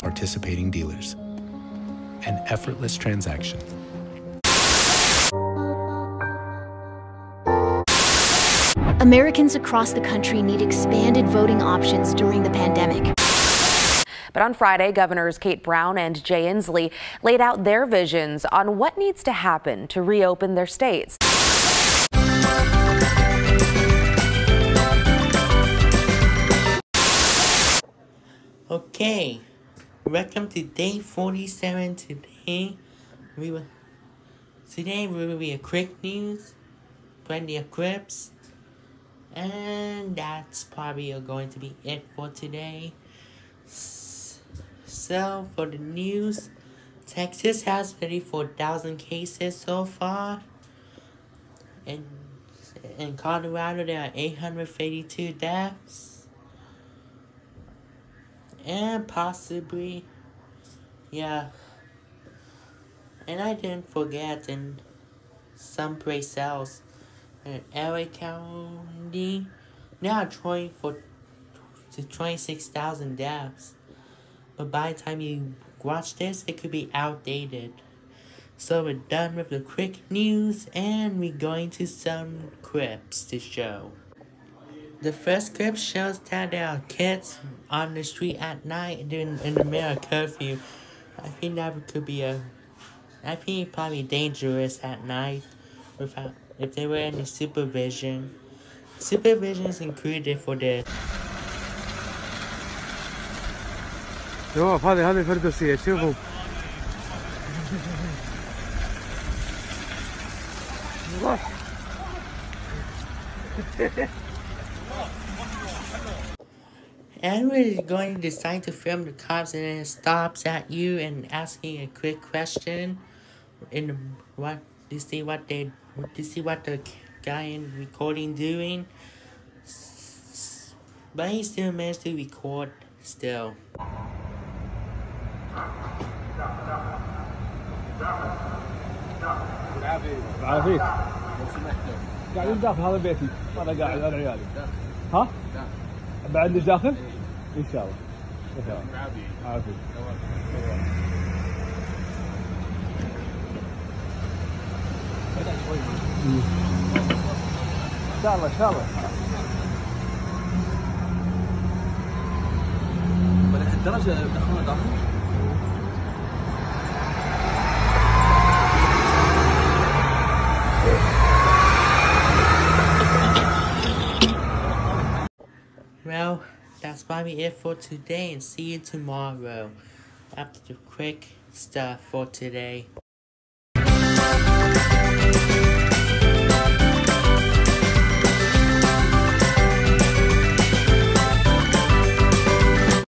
participating dealers. An effortless transaction. Americans across the country need expanded voting options during the pandemic. But on Friday, Governors Kate Brown and Jay Inslee laid out their visions on what needs to happen to reopen their states. Okay, welcome to day 47 today. We will today we will be a quick news, plenty of clips, and that's probably going to be it for today. So for the news, Texas has 34,000 cases so far. And in Colorado there are 852 deaths and possibly, yeah. And I didn't forget in some place else, in LA County, now trying for to 26,000 deaths. But by the time you watch this, it could be outdated. So we're done with the quick news and we're going to some clips to show. The first clip shows that there are kids on the street at night during in the middle of curfew. I think that could be a, I think probably dangerous at night without if they were any supervision. Supervision is included for the. شوف هذه هذه فردوسية شوفوا روح And we're going to decide to film the cops and then it stops at you and asking a quick question. In what to see what they to see what the guy in recording doing. But he still managed to record still. عافيك قاعدين داخل هذا بيتي انا قاعد انا عيالي ها؟ بعد ليش داخل؟ إن شاء الله. إن شاء الله. عافيك إن شاء الله إن شاء الله. الدرجة دخلنا داخل. Well, that's probably it for today and see you tomorrow after the quick stuff for today.